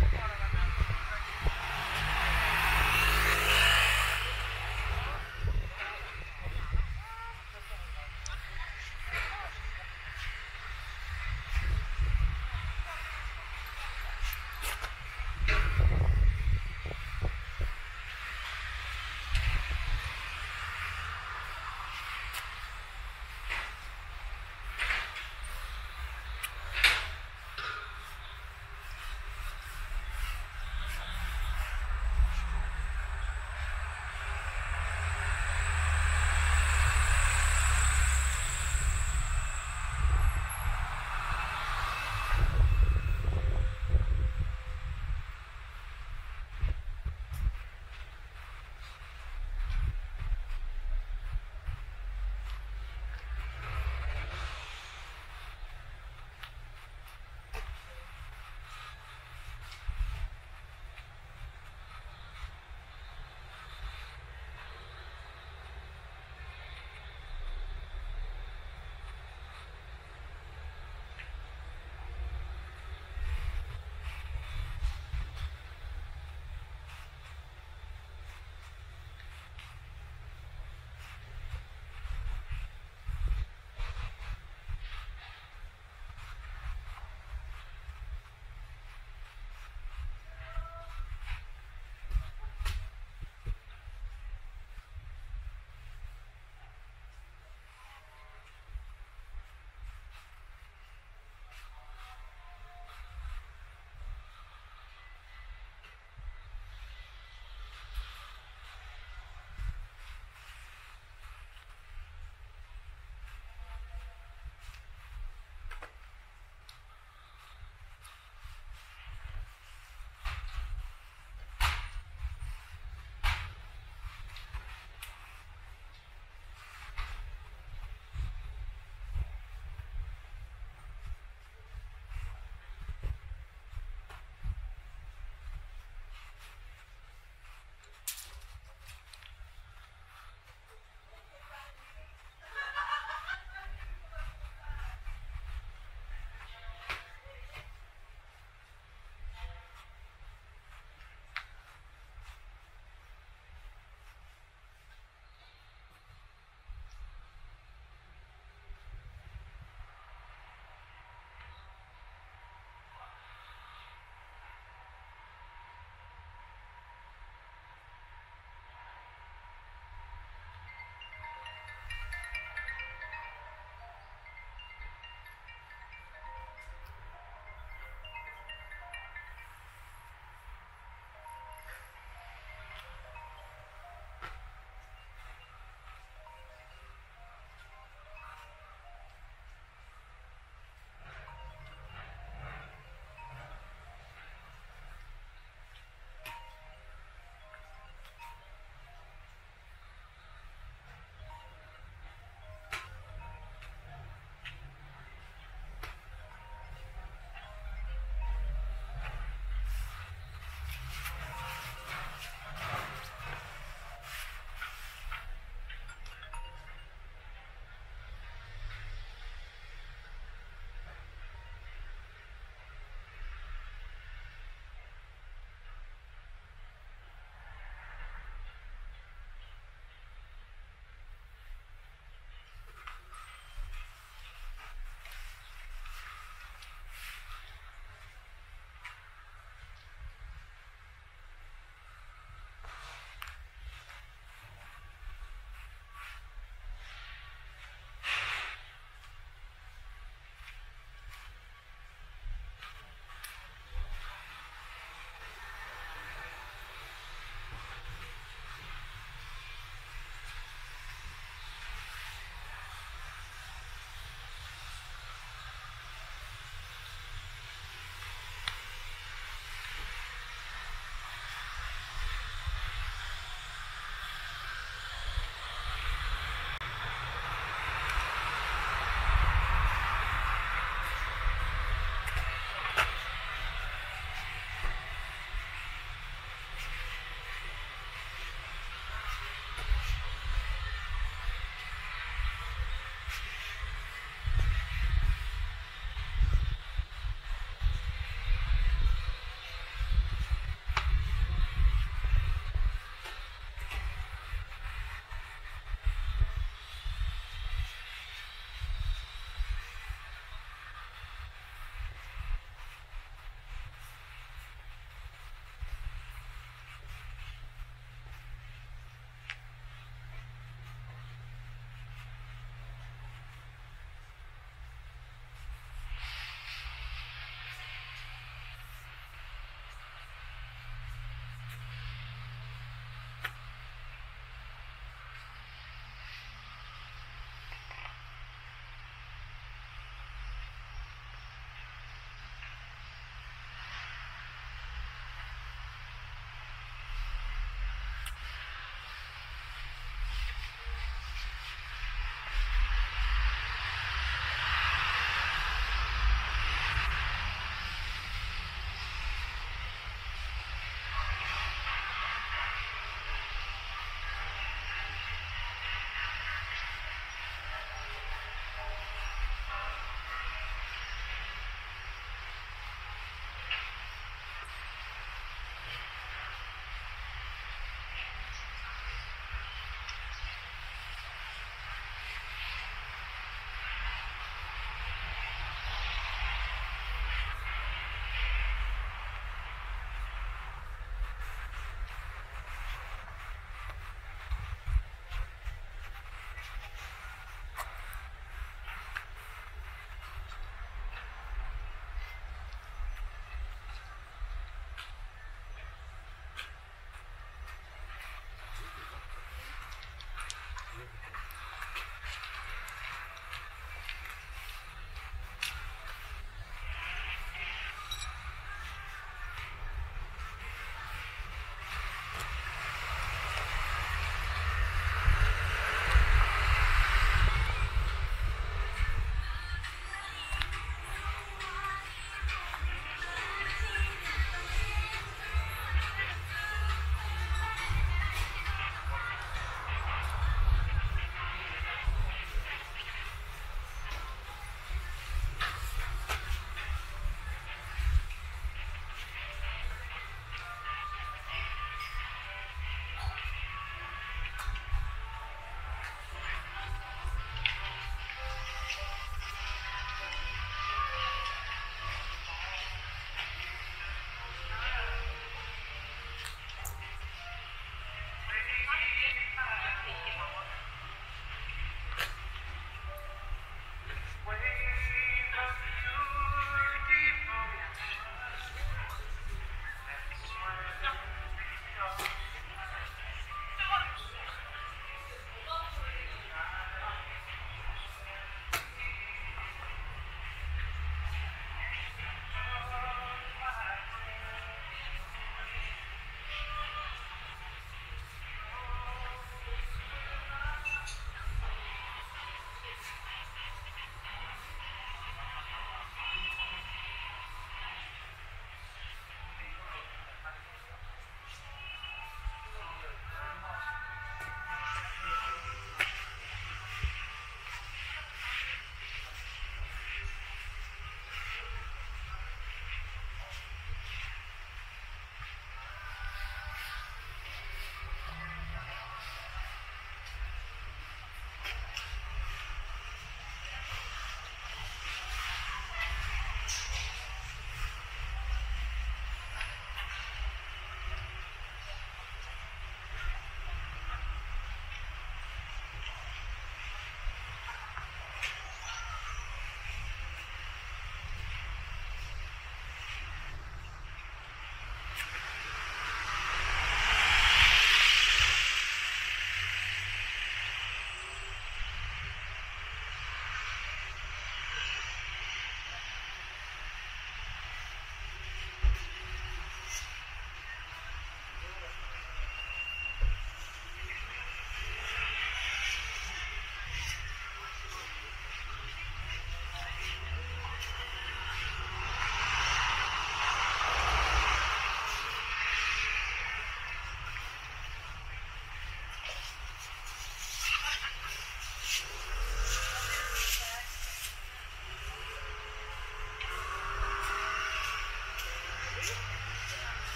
one.